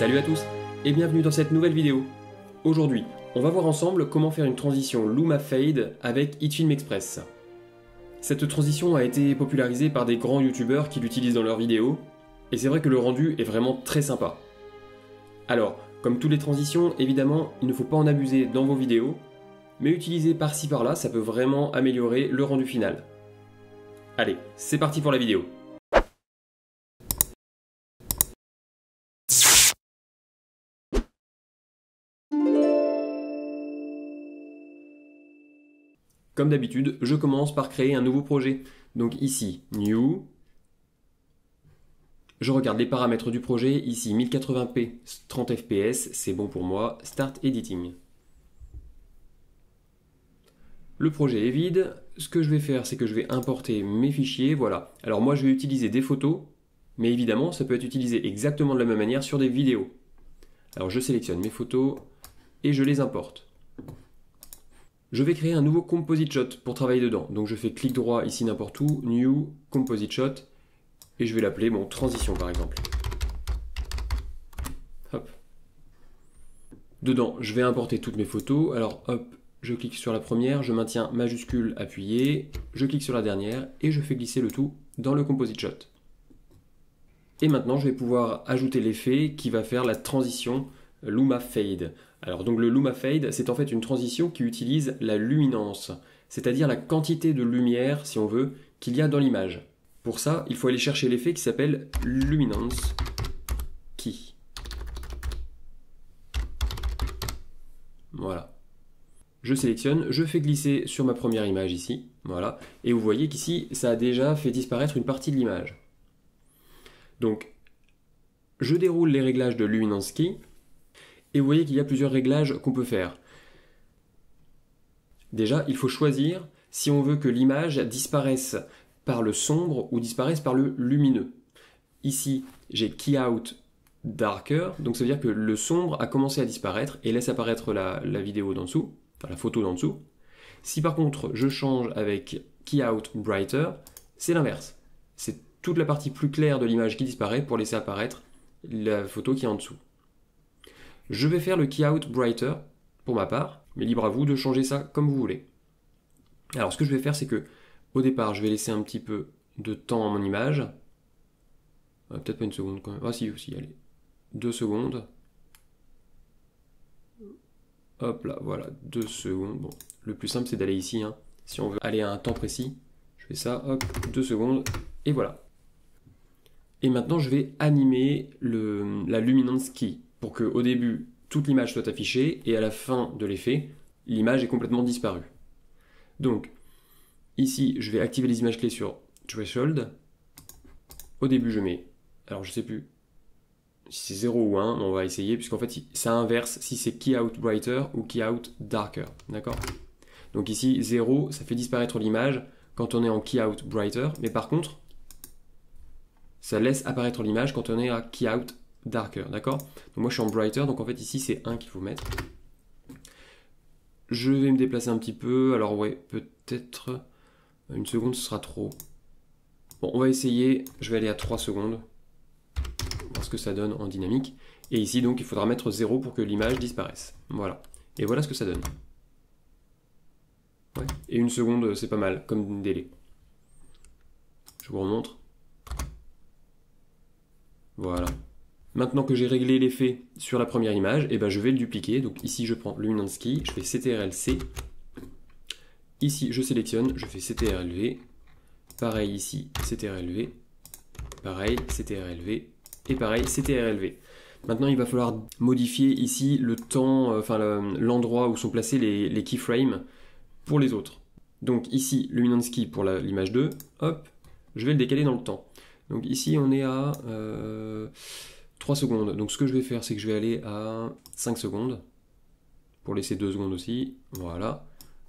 Salut à tous et bienvenue dans cette nouvelle vidéo. Aujourd'hui, on va voir ensemble comment faire une transition Luma Fade avec HitFilm Express. Cette transition a été popularisée par des grands youtubeurs qui l'utilisent dans leurs vidéos, et c'est vrai que le rendu est vraiment très sympa. Alors, comme toutes les transitions, évidemment, il ne faut pas en abuser dans vos vidéos, mais utiliser par-ci par-là, ça peut vraiment améliorer le rendu final. Allez, c'est parti pour la vidéo. Comme d'habitude, je commence par créer un nouveau projet. Donc ici, New. Je regarde les paramètres du projet. Ici, 1080p, 30 fps, c'est bon pour moi. Start Editing. Le projet est vide. Ce que je vais faire, c'est que je vais importer mes fichiers. Voilà. Alors moi, je vais utiliser des photos. Mais évidemment, ça peut être utilisé exactement de la même manière sur des vidéos. Alors je sélectionne mes photos et je les importe je vais créer un nouveau composite shot pour travailler dedans. Donc je fais clic droit ici n'importe où, new, composite shot, et je vais l'appeler mon transition par exemple. Hop. Dedans, je vais importer toutes mes photos. Alors hop, je clique sur la première, je maintiens majuscule appuyé, je clique sur la dernière et je fais glisser le tout dans le composite shot. Et maintenant, je vais pouvoir ajouter l'effet qui va faire la transition Luma Fade. Alors donc le Luma Fade, c'est en fait une transition qui utilise la luminance, c'est-à-dire la quantité de lumière, si on veut, qu'il y a dans l'image. Pour ça, il faut aller chercher l'effet qui s'appelle Luminance Key. Voilà. Je sélectionne, je fais glisser sur ma première image ici, voilà, et vous voyez qu'ici, ça a déjà fait disparaître une partie de l'image. Donc, je déroule les réglages de Luminance Key, et vous voyez qu'il y a plusieurs réglages qu'on peut faire. Déjà, il faut choisir si on veut que l'image disparaisse par le sombre ou disparaisse par le lumineux. Ici, j'ai Key Out Darker, donc ça veut dire que le sombre a commencé à disparaître et laisse apparaître la, vidéo d'en dessous, enfin la photo d'en dessous. Si par contre je change avec Key Out Brighter, c'est l'inverse. C'est toute la partie plus claire de l'image qui disparaît pour laisser apparaître la photo qui est en dessous. Je vais faire le key out brighter pour ma part, mais libre à vous de changer ça comme vous voulez. Alors ce que je vais faire c'est que au départ je vais laisser un petit peu de temps à mon image. Euh, peut-être pas une seconde quand même. Ah si aussi, allez. Deux secondes. Hop là, voilà, deux secondes. Bon, le plus simple c'est d'aller ici. Hein. Si on veut aller à un temps précis, je fais ça, hop, deux secondes, et voilà. Et maintenant je vais animer la luminance key pour que au début toute l'image soit affichée et à la fin de l'effet, l'image est complètement disparue. Donc, ici, je vais activer les images clés sur Threshold. Au début, je mets, alors je sais plus si c'est 0 ou 1, mais on va essayer, puisqu'en fait, ça inverse si c'est Key Out Brighter ou Key Out Darker. D'accord? Donc ici, 0, ça fait disparaître l'image quand on est en Key Out Brighter, mais par contre, ça laisse apparaître l'image quand on est à Key Out darker, d'accord? Donc moi je suis en brighter, donc en fait ici c'est 1 qu'il faut mettre. Je vais me déplacer un petit peu, alors ouais, peut-être une seconde ce sera trop. Bon, on va essayer, je vais aller à 3 secondes, voir ce que ça donne en dynamique. Et ici donc il faudra mettre 0 pour que l'image disparaisse. Voilà. Et voilà ce que ça donne. Ouais. Et une seconde c'est pas mal comme délai. Je vous remontre. Voilà. Maintenant que j'ai réglé l'effet sur la première image, eh ben je vais le dupliquer. Donc ici, je prends Luminance Key, je fais CTRL-C. Ici, je sélectionne, je fais CTRL-V. Pareil ici, CTRL-V. Pareil, CTRL-V. Et pareil, CTRL-V. Maintenant, il va falloir modifier ici le temps, euh, enfin l'endroit où sont placés les, keyframes pour les autres. Donc ici, Luminance Key pour l'image 2, hop, je vais le décaler dans le temps. Donc ici, on est à... Euh, 3 secondes. Donc ce que je vais faire, c'est que je vais aller à 5 secondes. Pour laisser 2 secondes aussi. Voilà.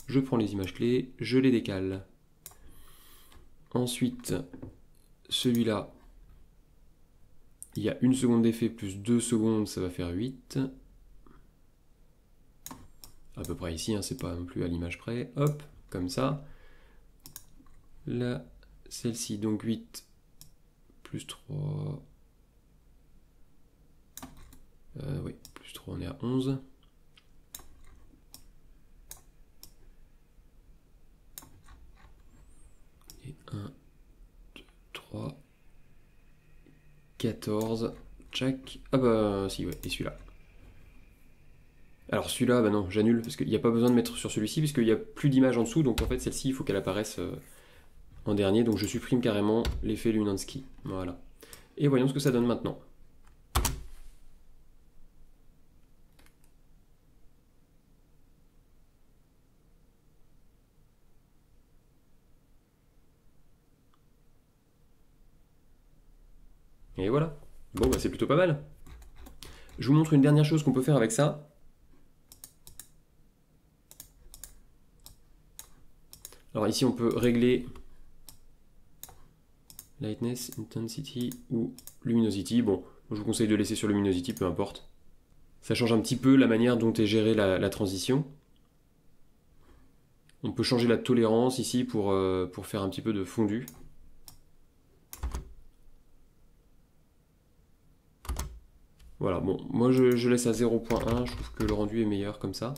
Je prends les images clés, je les décale. Ensuite, celui-là, il y a une seconde d'effet plus 2 secondes, ça va faire 8. À peu près ici, hein, c'est pas non plus à l'image près. Hop, comme ça. Là, celle-ci, donc 8 plus 3, 11. Et 1, 2, 3, 14. Tchac. Ah bah si, ouais, et celui-là. Alors celui-là, bah non, j'annule, parce qu'il n'y a pas besoin de mettre sur celui-ci, puisqu'il n'y a plus d'image en dessous, donc en fait celle-ci, il faut qu'elle apparaisse euh, en dernier, donc je supprime carrément l'effet Lunansky. Voilà. Et voyons ce que ça donne maintenant. Et voilà. Bon, bah c'est plutôt pas mal. Je vous montre une dernière chose qu'on peut faire avec ça. Alors ici, on peut régler lightness, intensity ou luminosity. Bon, je vous conseille de laisser sur luminosity, peu importe. Ça change un petit peu la manière dont est gérée la, transition. On peut changer la tolérance ici pour, euh, pour faire un petit peu de fondu. Voilà, bon, moi je, laisse à 0.1, je trouve que le rendu est meilleur comme ça.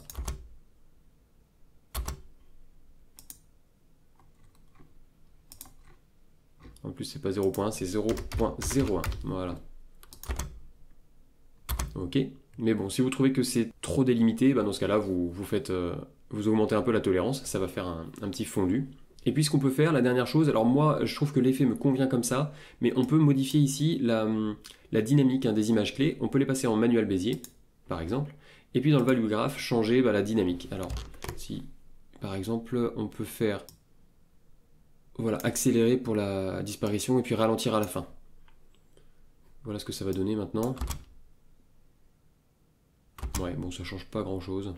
En plus, c'est pas 0.1, c'est 0.01. Voilà. Ok. Mais bon, si vous trouvez que c'est trop délimité, bah dans ce cas-là, vous, vous faites, euh, vous augmentez un peu la tolérance, ça va faire un, petit fondu. Et puis ce qu'on peut faire, la dernière chose, alors moi je trouve que l'effet me convient comme ça, mais on peut modifier ici la, dynamique hein, des images clés, on peut les passer en manuel Bézier, par exemple, et puis dans le value graph, changer bah, la dynamique. Alors si par exemple on peut faire voilà, accélérer pour la disparition et puis ralentir à la fin. Voilà ce que ça va donner maintenant. Ouais, bon, ça change pas grand chose.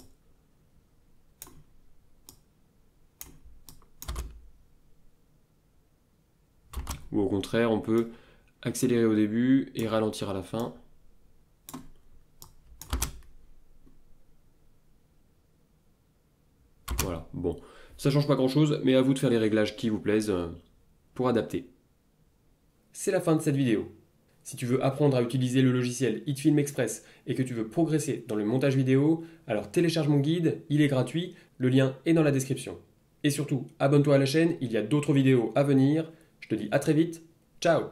Ou au contraire, on peut accélérer au début et ralentir à la fin. Voilà, bon. Ça change pas grand chose, mais à vous de faire les réglages qui vous plaisent euh, pour adapter. C'est la fin de cette vidéo. Si tu veux apprendre à utiliser le logiciel HitFilm Express et que tu veux progresser dans le montage vidéo, alors télécharge mon guide, il est gratuit, le lien est dans la description. Et surtout, abonne-toi à la chaîne, il y a d'autres vidéos à venir. Je te dis à très vite, ciao